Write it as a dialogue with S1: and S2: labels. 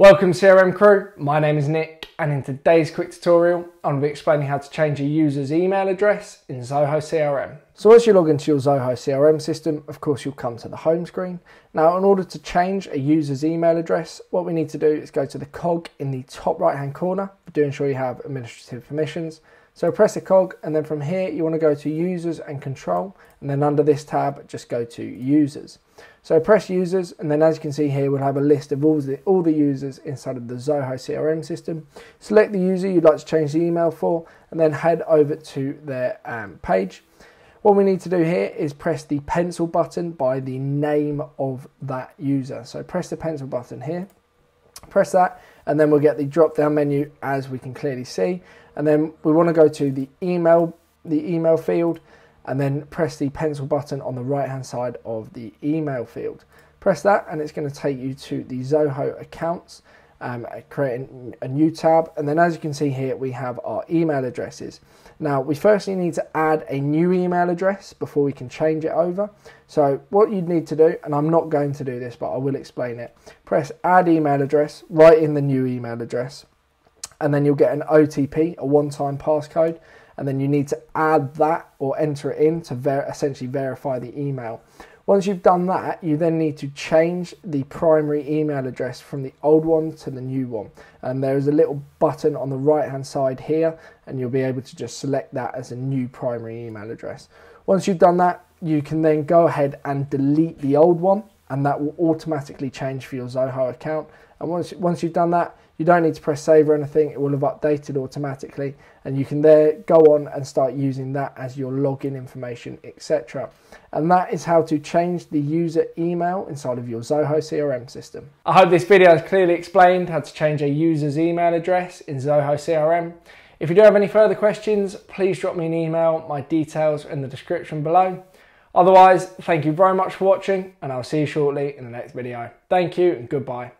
S1: Welcome CRM crew, my name is Nick and in today's quick tutorial I'm going to be explaining how to change a user's email address in Zoho CRM. So as you log into your Zoho CRM system, of course you'll come to the home screen. Now in order to change a user's email address, what we need to do is go to the cog in the top right hand corner, do ensure you have administrative permissions. So press the cog and then from here you want to go to users and control and then under this tab just go to users. So press users, and then as you can see here, we'll have a list of all the, all the users inside of the Zoho CRM system. Select the user you'd like to change the email for, and then head over to their um, page. What we need to do here is press the pencil button by the name of that user. So press the pencil button here, press that, and then we'll get the drop down menu as we can clearly see. And then we want to go to the email, the email field, and then press the pencil button on the right hand side of the email field. Press that and it's going to take you to the Zoho accounts, um, creating a new tab. And then as you can see here, we have our email addresses. Now we firstly need to add a new email address before we can change it over. So what you'd need to do, and I'm not going to do this, but I will explain it. Press add email address, write in the new email address, and then you'll get an OTP, a one-time passcode and then you need to add that or enter it in to ver essentially verify the email. Once you've done that, you then need to change the primary email address from the old one to the new one. And there is a little button on the right hand side here, and you'll be able to just select that as a new primary email address. Once you've done that, you can then go ahead and delete the old one, and that will automatically change for your Zoho account. And once, once you've done that, you don't need to press save or anything, it will have updated automatically and you can there go on and start using that as your login information, etc. And that is how to change the user email inside of your Zoho CRM system. I hope this video has clearly explained how to change a user's email address in Zoho CRM. If you do have any further questions, please drop me an email. My details are in the description below. Otherwise, thank you very much for watching and I'll see you shortly in the next video. Thank you and goodbye.